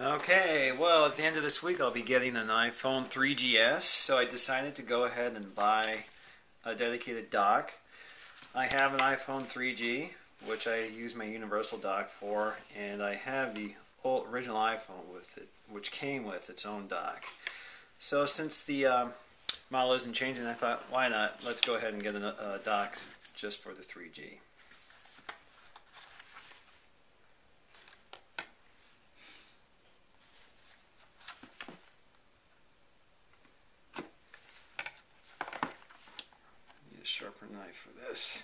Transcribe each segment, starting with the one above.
Okay, well, at the end of this week, I'll be getting an iPhone 3GS, so I decided to go ahead and buy a dedicated dock. I have an iPhone 3G, which I use my universal dock for, and I have the old original iPhone with it, which came with its own dock. So since the um, model isn't changing, I thought, why not? Let's go ahead and get a dock just for the 3G. Sharper knife for this.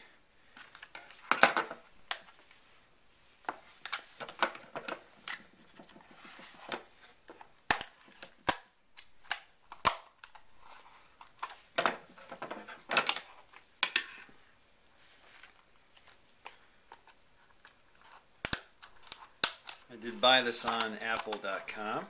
I did buy this on apple.com.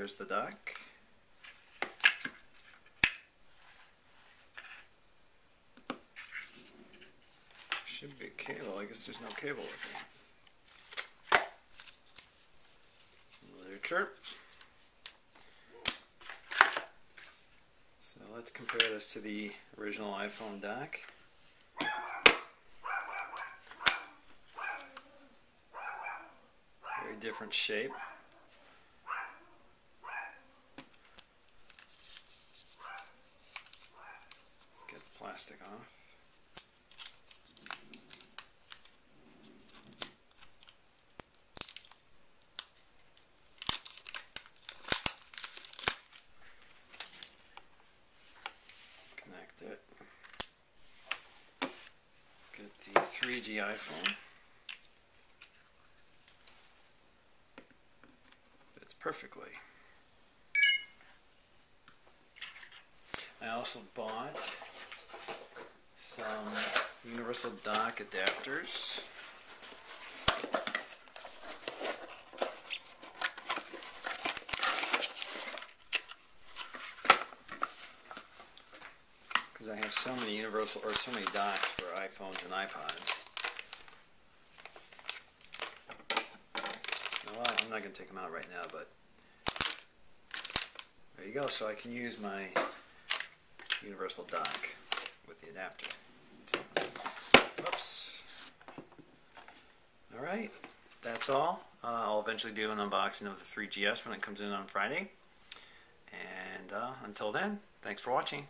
There's the dock. Should be cable. I guess there's no cable with it. Some literature. So let's compare this to the original iPhone dock. Very different shape. Let's get the plastic off. Connect it. Let's get the 3G iPhone. Fits perfectly. I also bought some universal dock adapters. Because I have so many universal or so many docks for iPhones and iPods. Well, I'm not going to take them out right now, but there you go. So I can use my universal dock with the adapter. So, whoops. All right, that's all. Uh, I'll eventually do an unboxing of the 3GS when it comes in on Friday. And uh, until then, thanks for watching.